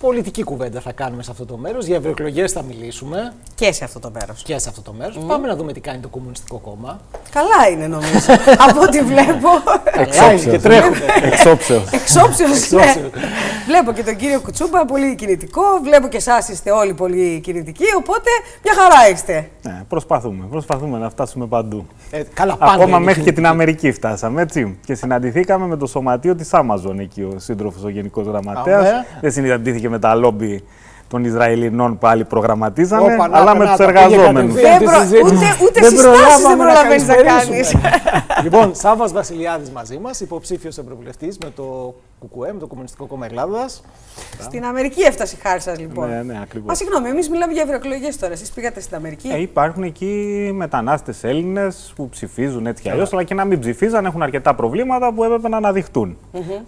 Πολιτική κουβέντα θα κάνουμε σε αυτό το μέρος. Για ευρωεκλογές θα μιλήσουμε. Και σε αυτό το μέρος. Και σε αυτό το μέρος. Πάμε να δούμε τι κάνει το Κομμουνιστικό Κόμμα. Καλά είναι νομίζω. Από ό,τι βλέπω. Καλά είναι και τρέχουν. Εξόψεως. Εξόψεως. ναι. Βλέπω και τον κύριο Κουτσούμπα πολύ κινητικό. Βλέπω και εσάς είστε όλοι πολύ κινητικοί. Οπότε μια χαρά είστε. Ναι, προσπαθούμε. Προσπαθούμε να φτάσουμε παντού. Ε, καλά, πάντα Ακόμα είναι μέχρι και την κινητικοί. Αμερική φτάσαμε, έτσι. Και συναντηθήκαμε με το σωματείο της Amazon εκεί, ο σύντροφος ο Γενικός Γραμματέας. Αμέ. Δεν συναντήθηκε με τα λόμπι των Ισραηλινών που άλλοι προγραμματίζανε, Όπα, να, αλλά να, με να, τους τα πήγε εργαζόμενους. κατευθείαν. Δεν τη προ- συζήτηση. ούτε ούτε Δεν συστάσεις προλάβαμε δεν να προλαβαίνεις να κάνεις. καλησπερίσουμε. λοιπόν, Σάβα Βασιλιάδης μαζί μας, υποψήφιος ευρωβουλευτής με το ΚΚΕ, με το Κομμουνιστικό Κόμμα Ελλάδας. Στην Αμερική έφτασε η χάρη σας λοιπόν. Ναι, ναι, ακριβώς. Μα συγγνώμη, εμείς μιλάμε για ευρωεκλογές τώρα. Εσείς πήγατε στην Αμερική. Ε, υπάρχουν εκεί μετανάστες Έλληνες που ψηφίζουν έτσι κι αλλιώς, αλλά και να μην ψηφίζαν έχουν αρκετά προβλήματα που έπρεπε να αναδειχτούν.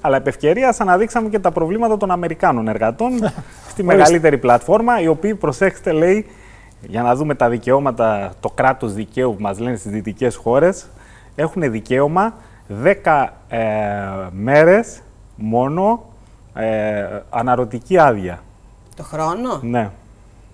Αλλά επ' ευκαιρίας αναδείξαμε και τα προβλήματα των Αμερικάνων εργατών στη μεγαλύτερη πλατφόρμα, οι οποίοι, προσέξτε, λέει, για να δούμε τα δικαιώματα, το κράτος δικαίου που μας λένε στις δυτικές χώρες, έχουν δικαίωμα 10 ε, μέρες μόνο ε, αναρωτική άδεια. Το χρόνο; Ναι.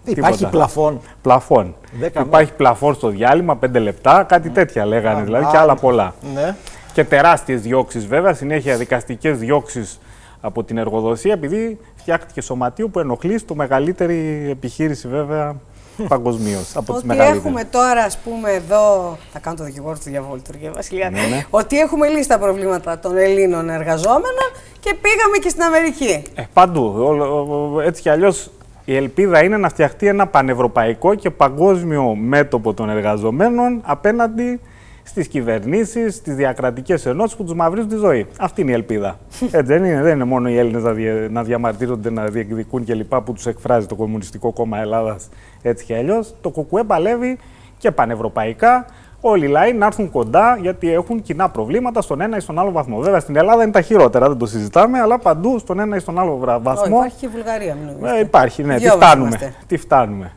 Υπάρχει Τίποτα. πλαφόν. Πλαφόν. Δέκα Υπάρχει πλαφόν στο διάλειμμα, 5 λεπτά, κάτι τέτοια λέγανε δηλαδή α, και άλλα πολλά. Ναι. Και τεράστιες διώξεις βέβαια, συνέχεια δικαστικές διώξεις από την εργοδοσία, επειδή φτιάχτηκε σωματείο που ενοχλείς στο μεγαλύτερη επιχείρηση βέβαια παγκοσμίως. Από τις Ότι μεγαλύτερες. έχουμε τώρα, ας πούμε, εδώ. Θα κάνω το δικηγόρο του διαβόλου, του Βασιλιά. Ναι, ναι. Ότι έχουμε λύσει τα προβλήματα των Ελλήνων εργαζόμενων και πήγαμε και στην Αμερική. Ε, παντού. Όλο- ο- Έτσι κι αλλιώς η ελπίδα είναι να φτιαχτεί ένα πανευρωπαϊκό και παγκόσμιο μέτωπο των εργαζομένων απέναντι στις κυβερνήσεις, στις διακρατικές ενώσεις που τους μαυρίζουν τη ζωή. Αυτή είναι η ελπίδα. Έτσι δεν είναι, δεν είναι μόνο οι Έλληνες να, δια- να διαμαρτύρονται, να διεκδικούν κλπ. που τους εκφράζει το Κομμουνιστικό Κόμμα Ελλάδας έτσι κι αλλιώς. Το ΚΚΕ παλεύει και πανευρωπαϊκά. Όλοι οι λαοί να έρθουν κοντά γιατί έχουν κοινά προβλήματα στον ένα ή στον άλλο βαθμό. Βέβαια στην Ελλάδα είναι τα χειρότερα, δεν το συζητάμε, αλλά παντού στον ένα ή στον άλλο βρα- Ω, βαθμό. υπάρχει και η Βουλγαρία, μην νομίζετε. Ε, υπάρχει, ναι, τι Δυο μας φτάνουμε. είμαστε. Τι φτάνουμε.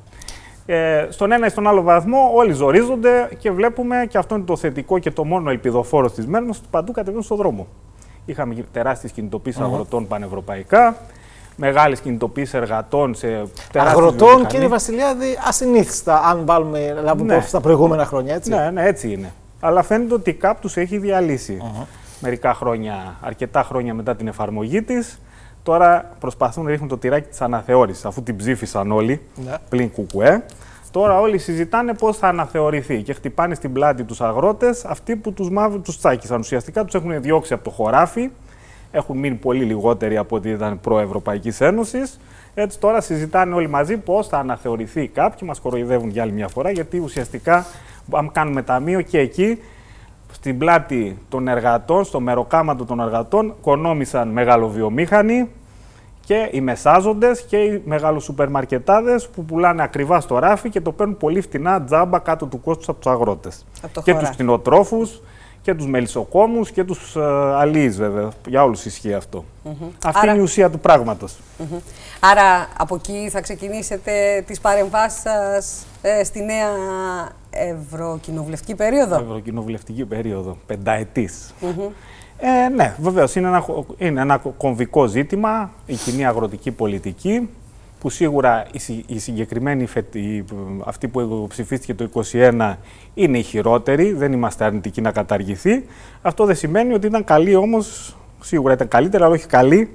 Ε, στον ένα ή στον άλλο βαθμό όλοι ζορίζονται και βλέπουμε, και αυτό είναι το θετικό και το μόνο ελπιδοφόρο της μέρα μα, ότι παντού κατεβαίνουν στον δρόμο. Είχαμε τεράστιες κινητοποίησεις αγροτών πανευρωπαϊκά, μεγάλες κινητοποίησεις εργατών σε τεράστιες Αγροτών, βιομηχανίες. κύριε Βασιλιάδη, ασυνήθιστα, αν βάλουμε λάβουμε Ναι. υπόψη τα προηγούμενα χρόνια, έτσι. Ναι, ναι, έτσι είναι. Αλλά φαίνεται ότι η ΚΑΠ του έχει διαλύσει μερικά χρόνια, αρκετά χρόνια μετά την εφαρμογή της. Τώρα προσπαθούν να ρίχνουν το τυράκι της αναθεώρησης, αφού την ψήφισαν όλοι Ναι. πλην κουκουέ. Τώρα όλοι συζητάνε πώς θα αναθεωρηθεί και χτυπάνε στην πλάτη τους αγρότες αυτοί που τους μαύρου τους τσάκισαν. Ουσιαστικά τους έχουν διώξει από το χωράφι, έχουν μείνει πολύ λιγότεροι από ό,τι ήταν προ-Ευρωπαϊκής Ένωσης. Έτσι τώρα συζητάνε όλοι μαζί πώς θα αναθεωρηθεί η ΚΑΠ και μας κοροϊδεύουν για άλλη μια φορά, γιατί ουσιαστικά, αν κάνουμε ταμείο και εκεί, στην πλάτη των εργατών, στο μεροκάματο των εργατών, κονόμησαν μεγαλοβιομήχανοι και οι μεσάζοντες και οι μεγαλοσουπερμαρκετάδες που πουλάνε ακριβά στο ράφι και το παίρνουν πολύ φτηνά τζάμπα κάτω του κόστους από τους αγρότες. Από το και χωράφι. τους κτηνοτρόφους και τους μελισσοκόμους και τους ε, αλείς βέβαια. Για όλους ισχύει αυτό. Αυτή Άρα- είναι η ουσία του πράγματος. Μμμ. Άρα από εκεί θα ξεκινήσετε τις παρεμβάσεις σας ε, στη νέα ευρωκοινοβουλευτική περίοδο. Ευρωκοινοβουλευτική περίοδο, πενταετής. Ε, ναι, βεβαίως είναι ένα, είναι ένα κομβικό ζήτημα η κοινή αγροτική πολιτική που σίγουρα η, συ- η συγκεκριμένη φε- η- αυτή που ψηφίστηκε το 2021 είναι η χειρότερη, δεν είμαστε αρνητικοί να καταργηθεί. Αυτό δεν σημαίνει ότι ήταν καλή όμως, σίγουρα ήταν καλύτερα, αλλά όχι καλή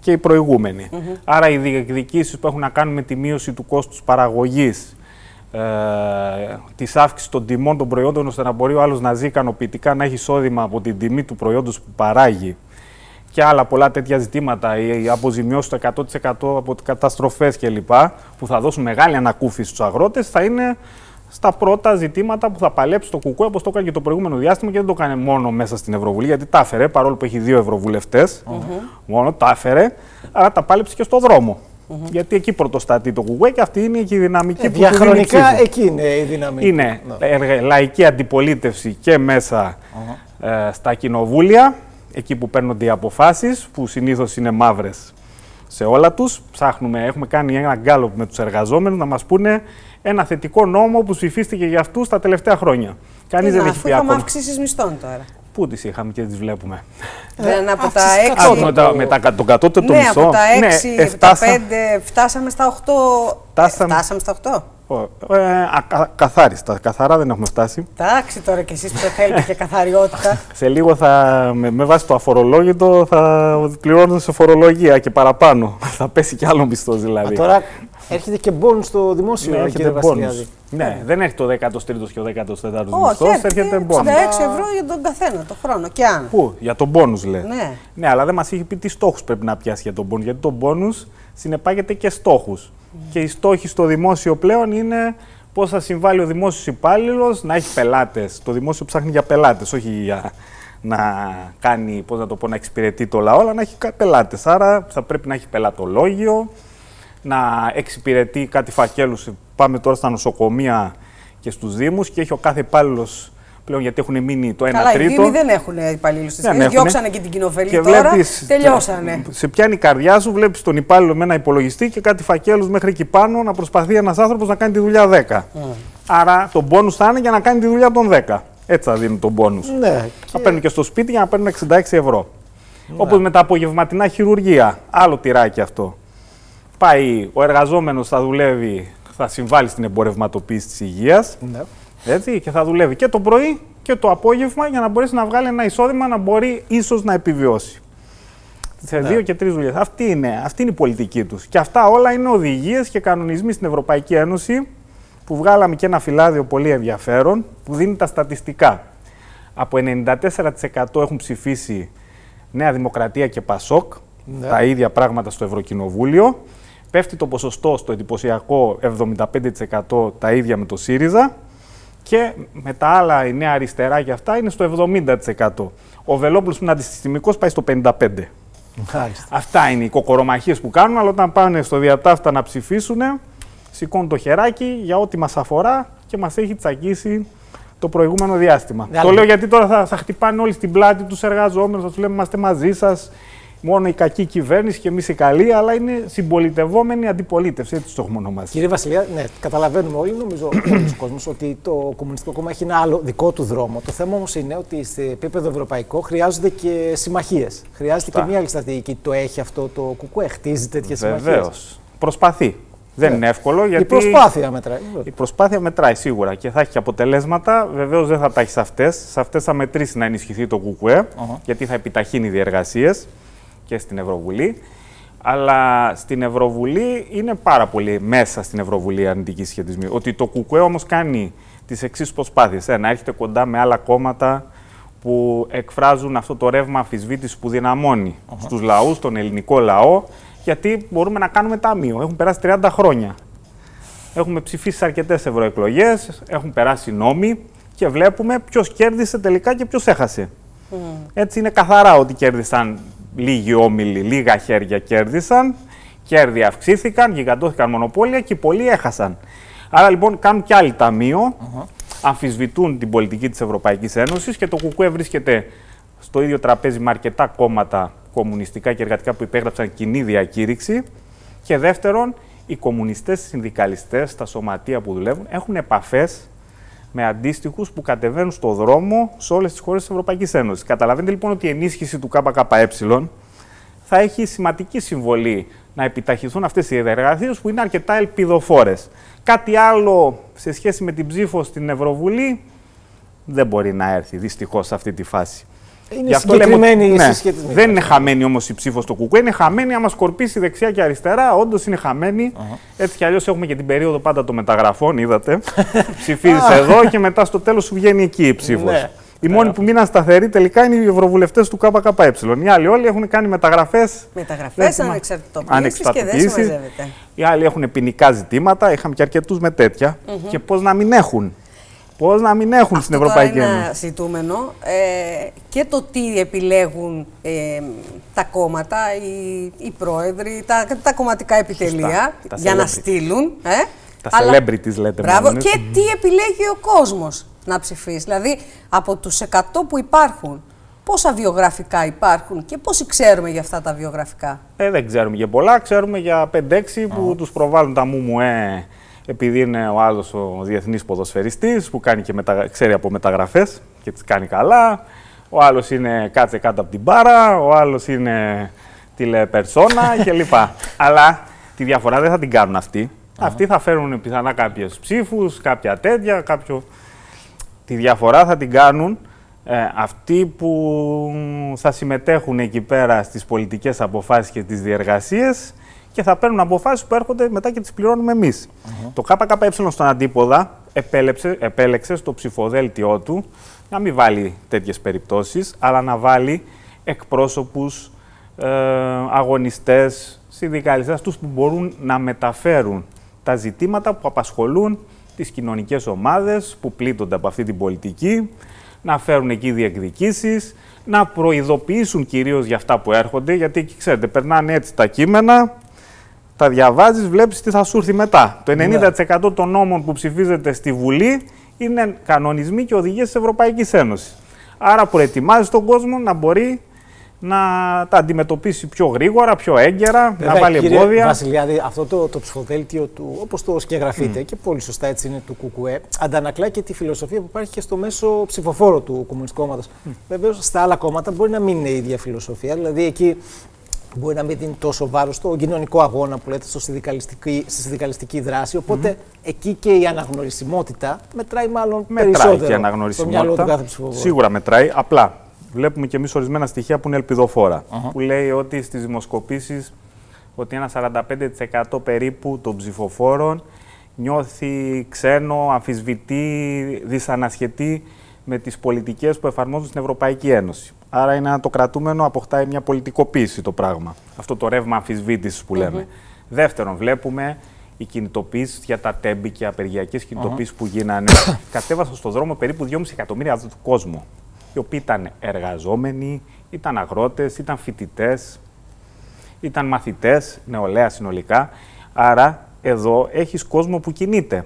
και η προηγούμενη. Άρα οι διεκδικήσεις που έχουν να κάνουν με τη μείωση του κόστους παραγωγής, ε, της αύξησης των τιμών των προϊόντων ώστε να μπορεί ο άλλος να ζει ικανοποιητικά, να έχει εισόδημα από την τιμή του προϊόντος που παράγει και άλλα πολλά τέτοια ζητήματα, η η αποζημιώση το 100% από τις καταστροφές κλπ. που θα δώσουν μεγάλη ανακούφιση στους αγρότες, θα είναι στα πρώτα ζητήματα που θα παλέψει το ΚΚΕ όπως το έκανε και το προηγούμενο διάστημα και δεν το έκανε μόνο μέσα στην Ευρωβουλή, γιατί τα έφερε παρόλο που έχει δύο ευρωβουλευτές. Μόνο τα έφερε, αλλά τα πάλεψε και στο δρόμο. Γιατί εκεί πρωτοστατεί το ΚΚΕ και αυτή είναι και η δυναμική Ε, που του δίνει διαχρονικά ψήφο. εκεί είναι η δύναμη. Είναι Ναι. εργα- λαϊκή αντιπολίτευση και μέσα ε, στα κοινοβούλια, εκεί που παίρνονται οι αποφάσεις, που συνήθως είναι μαύρες σε όλα τους. Ψάχνουμε, έχουμε κάνει ένα γκάλωπ με τους εργαζόμενους να μας πούνε ένα θετικό νόμο που ψηφίστηκε για αυτούς τα τελευταία χρόνια. Κανείς Τι δεν να, έχει αφού πει είχαμε ακόμα. αυξήσεις μισθών τώρα. Πού τις είχαμε και τις βλέπουμε. Δεν είναι από αυτή τα στις 6. κάτω. με, τα, με τα, τον κατώτερο Ναι, μισό. από τα 6, ναι, από τα 5, φτάσα- φτάσαμε στα 8. Φτάσαμε- Ε, φτάσαμε στα 8. Ω, ε, α, κα- καθάριστα. Καθαρά δεν έχουμε φτάσει. Εντάξει τώρα κι εσείς που δεν θέλετε και καθαριότητα. Σε λίγο θα, με, με βάση το αφορολόγητο θα πληρώνουν σε φορολογία και παραπάνω. θα πέσει κι άλλο μισθός δηλαδή. Α, τώρα έρχεται και μπόνου στο δημόσιο, ναι, κύριε έρχεται Βασιλιάδη. μπόνους. Ναι, δεν έχει το 13ο και ο 14ο Όχι, μισθός, έρχεται έρχεται 66 μπόνους. ευρώ για τον καθένα το χρόνο. Και αν. Πού, για τον μπόνους λέει. Ναι. Ναι, αλλά δεν μας είχε πει τι στόχους πρέπει να πιάσει για τον μπόνους. Γιατί το μπόνους συνεπάγεται και στόχους. Και οι στόχοι στο δημόσιο πλέον είναι πώς θα συμβάλλει ο δημόσιος υπάλληλος να έχει πελάτες. Το δημόσιο ψάχνει για πελάτες, όχι για να κάνει, πώς να το πω, να εξυπηρετεί το λαό, αλλά να έχει πελάτες. Άρα θα πρέπει να έχει πελατολόγιο, να εξυπηρετεί κάτι φακέλους. Πάμε τώρα στα νοσοκομεία και στους Δήμους και έχει ο κάθε υπάλληλος πλέον γιατί έχουν μείνει το 1 Καλά, οι τρίτο. Δήμοι δεν έχουν υπαλλήλους τη Δεν στιγμή. έχουνε. Διώξανε και την κοινοφελή Και τώρα. βλέπεις, τελειώσανε. Σε πιάνει η καρδιά σου, βλέπεις τον υπάλληλο με ένα υπολογιστή και κάτι φακέλους μέχρι εκεί πάνω να προσπαθεί ένας άνθρωπος να κάνει τη δουλειά 10. Άρα το μπόνους θα είναι για να κάνει τη δουλειά των 10. Έτσι θα δίνουν τον μπόνους. Ναι. Θα παίρνουν και στο σπίτι για να παίρνουν 66 ευρώ. Όπως με τα απογευματινά χειρουργία. Άλλο τυράκι αυτό. Πάει ο εργαζόμενος, θα δουλεύει, θα συμβάλλει στην εμπορευματοποίηση της υγείας. Ναι. Έτσι, και θα δουλεύει και το πρωί και το απόγευμα για να μπορέσει να βγάλει ένα εισόδημα να μπορεί ίσως να επιβιώσει. Σε δύο και τρεις δουλειές. Αυτή είναι, αυτή είναι η πολιτική τους. Και αυτά όλα είναι οδηγίες και κανονισμοί στην Ευρωπαϊκή Ένωση που βγάλαμε και ένα φυλάδιο πολύ ενδιαφέρον που δίνει τα στατιστικά. Από 94% έχουν ψηφίσει Νέα Δημοκρατία και Πασόκ, Ναι. τα ίδια πράγματα στο Ευρωκοινοβούλιο. Πέφτει το ποσοστό στο εντυπωσιακό 75% τα ίδια με το ΣΥΡΙΖΑ και με τα άλλα η Νέα Αριστερά και αυτά είναι στο 70%. Ο Βελόπουλος που είναι αντισυστημικός πάει στο 55%. Μάλιστα. Αυτά είναι οι κοκορομαχίες που κάνουν, αλλά όταν πάνε στο διατάφτα να ψηφίσουν, σηκώνουν το χεράκι για ό,τι μας αφορά και μας έχει τσακίσει το προηγούμενο διάστημα. Ναι, το αλλά- λέω γιατί τώρα θα, θα χτυπάνε όλοι στην πλάτη τους εργαζόμενους, θα τους λέμε είμαστε μαζί σας, μόνο η κακή κυβέρνηση και εμείς οι καλοί, αλλά είναι συμπολιτευόμενη αντιπολίτευση, έτσι το έχουμε ονομάσει. Κύριε Βασιλιά, ναι, καταλαβαίνουμε όλοι, νομίζω όλος ο κόσμος, ότι το Κομμουνιστικό Κόμμα έχει ένα άλλο δικό του δρόμο. Το θέμα όμως είναι ότι σε επίπεδο ευρωπαϊκό χρειάζονται και συμμαχίες. Χρειάζεται Σωστά. και μια άλλη στρατηγική. Το έχει αυτό το κουκουέ, χτίζει τέτοιες συμμαχίες. Βεβαίως. Προσπαθεί. Δεν Ναι. είναι εύκολο γιατί. Η προσπάθεια μετράει. Η προσπάθεια μετράει σίγουρα και θα έχει και αποτελέσματα. Βεβαίως δεν θα τα έχει σε αυτές. Σε αυτές θα μετρήσει να ενισχυθεί το ΚΚΕ, γιατί θα επιταχύνει διεργασίες και στην Ευρωβουλή. Αλλά στην Ευρωβουλή είναι πάρα πολύ μέσα στην Ευρωβουλή αρνητική σχετισμοί. Ότι το ΚΚΕ όμως κάνει τις εξής προσπάθειες. Να έρχεται κοντά με άλλα κόμματα που εκφράζουν αυτό το ρεύμα αμφισβήτησης που δυναμώνει στους λαούς, τον ελληνικό λαό, γιατί μπορούμε να κάνουμε ταμείο. Έχουν περάσει 30 χρόνια. Έχουμε ψηφίσει σε αρκετές ευρωεκλογές, έχουν περάσει νόμοι και βλέπουμε ποιος κέρδισε τελικά και ποιος έχασε. Έτσι είναι καθαρά ότι κέρδισαν λίγοι όμιλοι, λίγα χέρια κέρδισαν, κέρδη αυξήθηκαν, γιγαντώθηκαν μονοπόλια και οι πολλοί έχασαν. Άρα λοιπόν κάνουν κι άλλοι ταμείο, αμφισβητούν την πολιτική της Ευρωπαϊκής Ένωσης και το ΚΚΕ βρίσκεται στο ίδιο τραπέζι με αρκετά κόμματα κομμουνιστικά και εργατικά που υπέγραψαν κοινή διακήρυξη. Και δεύτερον, οι κομμουνιστές, οι συνδικαλιστές, τα σωματεία που δουλεύουν έχουν επαφές με αντίστοιχους που κατεβαίνουν στο δρόμο σε όλες τις χώρες της Ευρωπαϊκής Ένωσης. Καταλαβαίνετε λοιπόν ότι η ενίσχυση του ΚΚΕ θα έχει σημαντική συμβολή να επιταχυθούν αυτές οι διεργασίε που είναι αρκετά ελπιδοφόρες. Κάτι άλλο σε σχέση με την ψήφο στην Ευρωβουλή δεν μπορεί να έρθει δυστυχώς σε αυτή τη φάση. Είναι Γι' αυτό λέμε συγκεκριμένοι ότι- οι ναι, συσχετισμοί. Δεν είναι χαμένη όμως η ψήφος στο ΚΚΕ, είναι χαμένη άμα σκορπίσει δεξιά και αριστερά. Όντως είναι χαμένη. Έτσι κι αλλιώς έχουμε και την περίοδο πάντα των μεταγραφών, είδατε. Ψηφίζεις εδώ και μετά στο τέλος σου βγαίνει εκεί η ψήφος. Ναι. Οι μόνοι που μείναν σταθεροί τελικά είναι οι ευρωβουλευτές του ΚΚΕ. Οι άλλοι όλοι έχουν κάνει μεταγραφές. Μεταγραφές, ανεξαρτητοποιήσεις και δεν ανεξαρτητοποιήσεις. συμμαζεύεται. Οι άλλοι έχουν ποινικά ζητήματα. Είχαμε και αρκετούς με τέτοια. Και πώς να μην έχουν. Πώς να μην έχουν στην Αυτό Ευρωπαϊκή τώρα είναι Ένωση. ζητούμενο. Ε, και το τι επιλέγουν ε, τα κόμματα, οι, οι πρόεδροι, τα, τα κομματικά επιτελεία Τα για να celebrity. στείλουν. Ε, Τα celebrities λέτε Μπράβο. μάλλον, Και έτσι. τι επιλέγει ο κόσμος να ψηφίσει. Δηλαδή, από τους 100 που υπάρχουν, πόσα βιογραφικά υπάρχουν και πόσοι ξέρουμε για αυτά τα βιογραφικά; Ε, δεν ξέρουμε για πολλά. Ξέρουμε για 5-6 που τους προβάλλουν τα ΜΟΜΟΕ επειδή είναι ο άλλος ο διεθνής ποδοσφαιριστής που κάνει και μετα... ξέρει από μεταγραφές και τις κάνει καλά. ο άλλος είναι κάτσε κάτω από την μπάρα, ο άλλος είναι τηλεπερσόνα κλπ. Αλλά τη διαφορά δεν θα την κάνουν αυτοί. Αυτοί θα φέρουν πιθανά κάποιε ψήφους, κάποια τέτοια, κάποιο. Τη διαφορά θα την κάνουν ε, αυτοί που θα συμμετέχουν εκεί πέρα στις πολιτικές αποφάσεις και τις διεργασίες και θα παίρνουν αποφάσεις που έρχονται μετά και τις πληρώνουμε εμείς. Το ΚΚΕ στον αντίποδα επέλεξε, επέλεξε στο ψηφοδέλτιό του να μην βάλει τέτοιες περιπτώσεις, αλλά να βάλει εκπρόσωπους, ε, αγωνιστές, συνδικαλιστές, αυτούς που μπορούν να μεταφέρουν τα ζητήματα που απασχολούν τις κοινωνικές ομάδες που πλήττονται από αυτή την πολιτική, να φέρουν εκεί διεκδικήσεις, να προειδοποιήσουν κυρίως για αυτά που έρχονται, γιατί ξέρετε, περνάνε έτσι τα κείμενα, τα διαβάζεις, βλέπεις τι θα σου έρθει μετά. Το 90% ναι. των νόμων που ψηφίζεται στη Βουλή είναι κανονισμοί και οδηγίες της Ευρωπαϊκής Ένωσης. Άρα προετοιμάζεις τον κόσμο να μπορεί να τα αντιμετωπίσει πιο γρήγορα, πιο έγκαιρα, Βέβαια, να βάλει κύριε εμπόδια. Βασιλιάδη, αυτό το, το ψηφοδέλτιο του, όπως το σκεγγραφείτε και πολύ σωστά έτσι είναι του ΚΚΕ, αντανακλά και τη φιλοσοφία που υπάρχει και στο μέσο ψηφοφόρο του Κομμουνιστικού Κόμματος. Mm. Βεβαίως στα άλλα κόμματα μπορεί να μην είναι η ίδια φιλοσοφία, δηλαδή εκεί μπορεί να μην δίνει τόσο βάρος στο κοινωνικό αγώνα που λέτε, στο συνδικαλιστική, στη συνδικαλιστική δράση. Οπότε εκεί και η αναγνωρισιμότητα μετράει μάλλον μετράει περισσότερο. Και η αναγνωρισιμότητα. Σίγουρα μετράει. Απλά βλέπουμε και εμείς ορισμένα στοιχεία που είναι ελπιδοφόρα. Που λέει ότι στις δημοσκοπήσεις ότι ένα 45% περίπου των ψηφοφόρων νιώθει ξένο, αμφισβητεί, δυσανασχετεί με τις πολιτικές που εφαρμόζουν στην Ευρωπαϊκή Ένωση. Άρα είναι ένα το κρατούμενο, αποκτάει μια πολιτικοποίηση το πράγμα. Αυτό το ρεύμα αμφισβήτησης που λέμε. Δεύτερον, βλέπουμε οι κινητοποιήσει για τα τέμπη και απεργιακές κινητοποιήσει που γίνανε κατέβασαν στον δρόμο περίπου 2,5 εκατομμύρια του κόσμου. Οι οποίοι ήταν εργαζόμενοι, ήταν αγρότες, ήταν φοιτητές, ήταν μαθητές, νεολαία συνολικά. Άρα εδώ έχεις κόσμο που κινείται.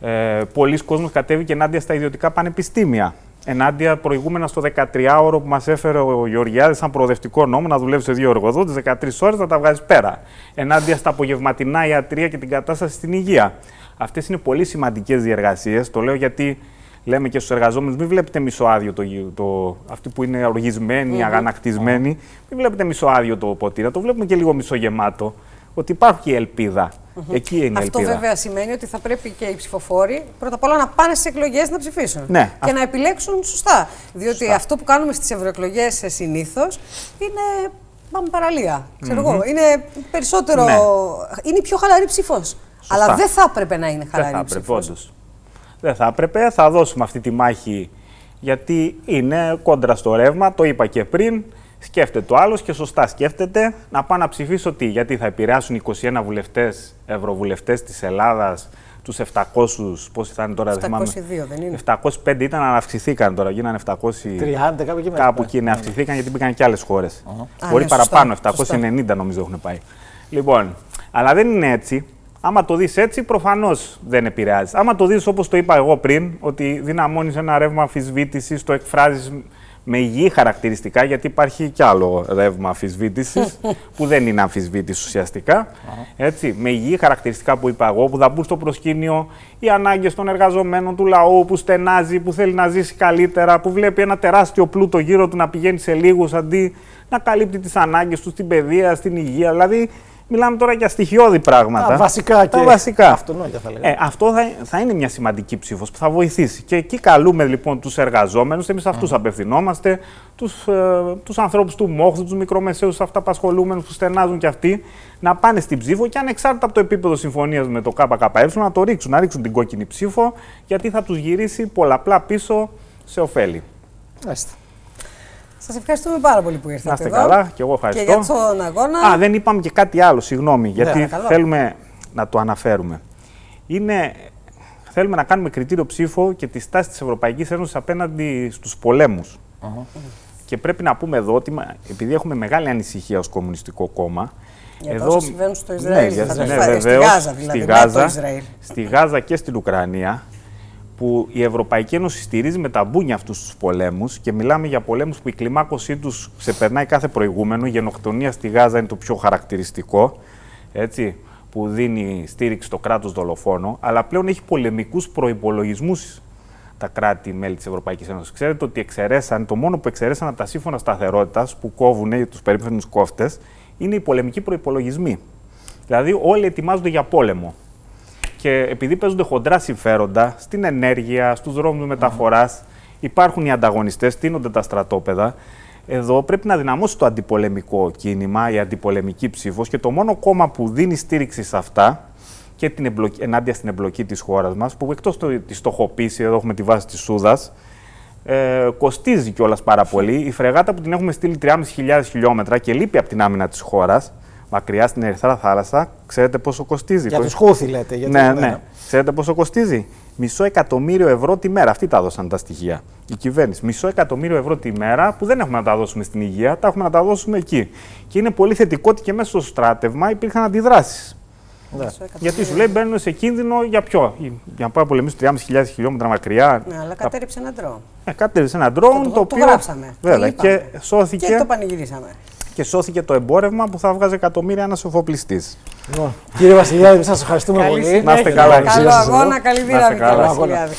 Ε, Πολλοί κόσμοι κατέβηκε ενάντια στα ιδιωτικά πανεπιστήμια ενάντια προηγούμενα στο 13ωρο που μας έφερε ο Γεωργιάδης σαν προοδευτικό νόμο να δουλεύει σε δύο εργοδότε, 13 ώρες να τα βγάζει πέρα. Ενάντια στα απογευματινά ιατρία και την κατάσταση στην υγεία. Αυτές είναι πολύ σημαντικές διεργασίες. Το λέω γιατί λέμε και στους εργαζόμενους: μην βλέπετε μισοάδιο το, το, αυτοί που είναι οργισμένοι, mm-hmm. αγανακτισμένοι, μην βλέπετε μισοάδιο το ποτήρι, το βλέπουμε και λίγο μισογεμάτο. Ότι υπάρχει και ελπίδα. Εκεί είναι Αυτό ελπίδα. βέβαια σημαίνει ότι θα πρέπει και οι ψηφοφόροι πρώτα απ' όλα να πάνε στι εκλογές να ψηφίσουν. Ναι. Και να επιλέξουν σωστά. Διότι σωστά. αυτό που κάνουμε στις ευρωεκλογές συνήθως είναι. Πάμε παραλία. Ξέρω εγώ. Είναι περισσότερο. Ναι. Είναι η πιο χαλαρή ψήφος. Αλλά δεν θα έπρεπε να είναι χαλαρή δεν θα έπρεπε, Δεν θα έπρεπε. Θα δώσουμε αυτή τη μάχη γιατί είναι κόντρα στο ρεύμα. Το είπα και πριν. Σκέφτεται το άλλος και σωστά σκέφτεται να πάω να ψηφίσω τι. Γιατί θα επηρεάσουν 21 βουλευτές, ευρωβουλευτές της Ελλάδας, τους 700, πόσοι θα είναι τώρα, 702 δεν θυμάμαι. δεν είναι. 705 ήταν, αλλά αυξηθήκαν τώρα, γίνανε 730. 30, κάπου εκεί, κάπου εκεί ναι, αυξηθήκαν γιατί μπήκαν και άλλες χώρες. Uh-huh. Μπορεί ναι, παραπάνω, σωστά, 790 νομίζω έχουν πάει. Λοιπόν, αλλά δεν είναι έτσι. Άμα το δεις έτσι, προφανώς δεν επηρεάζει. Άμα το δεις όπως το είπα εγώ πριν, ότι δυναμώνεις ένα ρεύμα αμφισβήτησης, το εκφράζεις με υγιή χαρακτηριστικά, γιατί υπάρχει κι άλλο ρεύμα αμφισβήτησης, που δεν είναι αμφισβήτηση ουσιαστικά. Έτσι, με υγιή χαρακτηριστικά που είπα εγώ, που θα μπουν στο προσκήνιο οι ανάγκες των εργαζομένων του λαού, που στενάζει, που θέλει να ζήσει καλύτερα, που βλέπει ένα τεράστιο πλούτο γύρω του να πηγαίνει σε λίγους αντί να καλύπτει τις ανάγκες του στην παιδεία, στην υγεία. Δηλαδή, Μιλάμε τώρα για στοιχειώδη πράγματα. Τα βασικά τα και βασικά. αυτονόητα θα λέγαμε. Ε, αυτό θα, θα είναι μια σημαντική ψήφος που θα βοηθήσει. Και εκεί καλούμε λοιπόν τους εργαζόμενους, εμείς αυτούς mm. απευθυνόμαστε, τους ε, τους ανθρώπους του μόχθου, τους μικρομεσαίους αυταπασχολούμενους που στενάζουν κι αυτοί, να πάνε στην ψήφο και ανεξάρτητα από το επίπεδο συμφωνίας με το ΚΚΕ να το ρίξουν, να ρίξουν την κόκκινη ψήφο, γιατί θα τους γυρίσει πολλαπλά πίσω σε ωφέλη. Έστε. Σας ευχαριστούμε πάρα πολύ που ήρθατε. Να είστε καλά, και εγώ ευχαριστώ. Και για τον αγώνα. Α, δεν είπαμε και κάτι άλλο, συγγνώμη, ναι, γιατί θέλουμε να το αναφέρουμε. Είναι, θέλουμε να κάνουμε κριτήριο ψήφο και τη στάση της Ευρωπαϊκής Ένωσης απέναντι στους πολέμους. Και πρέπει να πούμε εδώ ότι επειδή έχουμε μεγάλη ανησυχία ως Κομμουνιστικό Κόμμα. Για εδώ, όσα συμβαίνουν στο Ισραήλ. Ναι, ναι, ναι, στη Γάζα, δηλαδή, στη Γάζα, στη Γάζα και στην Ουκρανία που η Ευρωπαϊκή Ένωση στηρίζει με τα μπούνια αυτούς τους πολέμους και μιλάμε για πολέμους που η κλιμάκωσή τους ξεπερνάει κάθε προηγούμενο. Η γενοκτονία στη Γάζα είναι το πιο χαρακτηριστικό, έτσι, που δίνει στήριξη στο κράτος δολοφόνο, αλλά πλέον έχει πολεμικούς προπολογισμού τα κράτη-μέλη της Ευρωπαϊκής Ένωσης. Ξέρετε ότι εξαιρέσαν, το μόνο που εξαιρέσαν από τα σύμφωνα σταθερότητας που κόβουν τους περίφημου κόφτες είναι οι πολεμικοί προπολογισμοί. Δηλαδή, όλοι ετοιμάζονται για πόλεμο. Και επειδή παίζονται χοντρά συμφέροντα στην ενέργεια, στους δρόμους μεταφοράς, υπάρχουν οι ανταγωνιστές, τίνονται τα στρατόπεδα. Εδώ πρέπει να δυναμώσει το αντιπολεμικό κίνημα, η αντιπολεμική ψήφος και το μόνο κόμμα που δίνει στήριξη σε αυτά και την εμπλοκή, ενάντια στην εμπλοκή της χώρας μας, που εκτός της στοχοποίησης, εδώ έχουμε τη βάση της Σούδας, ε, κοστίζει κιόλας πάρα πολύ. Η φρεγάτα που την έχουμε στείλει 3.500 χιλιόμετρα και λείπει από την άμυνα της χώρας, μακριά στην Ερυθρά Θάλασσα, ξέρετε πόσο κοστίζει. Για τους Χούθη λέτε. Για ναι, ναι. Ξέρετε πόσο κοστίζει; Μισό εκατομμύριο ευρώ τη μέρα. Αυτοί τα δώσαν τα στοιχεία. Η κυβέρνηση. Μισό εκατομμύριο ευρώ τη μέρα που δεν έχουμε να τα δώσουμε στην υγεία, τα έχουμε να τα δώσουμε εκεί. Και είναι πολύ θετικό ότι και μέσα στο στράτευμα υπήρχαν αντιδράσεις. Ναι. Γιατί σου λέει μπαίνουν σε κίνδυνο για ποιο, για να πάει να πολεμήσουν 3.500 χιλιόμετρα μακριά. Ναι, αλλά κατέριψε έναν ντρόν. Ε, κατέριψε έναν ντρόν το, το, οποίο. Το γράψαμε. Βέβαια, το και σώθηκε. Και το πανηγυρίσαμε. Και σώθηκε το εμπόρευμα που θα βγάζει εκατομμύρια ένας εφοπλιστής. Λοιπόν, κύριε Βασιλιάδη, σας ευχαριστούμε πολύ. Να είστε καλά. Καλό αγώνα, καλή δύναμη, κύριε Βασιλιάδη.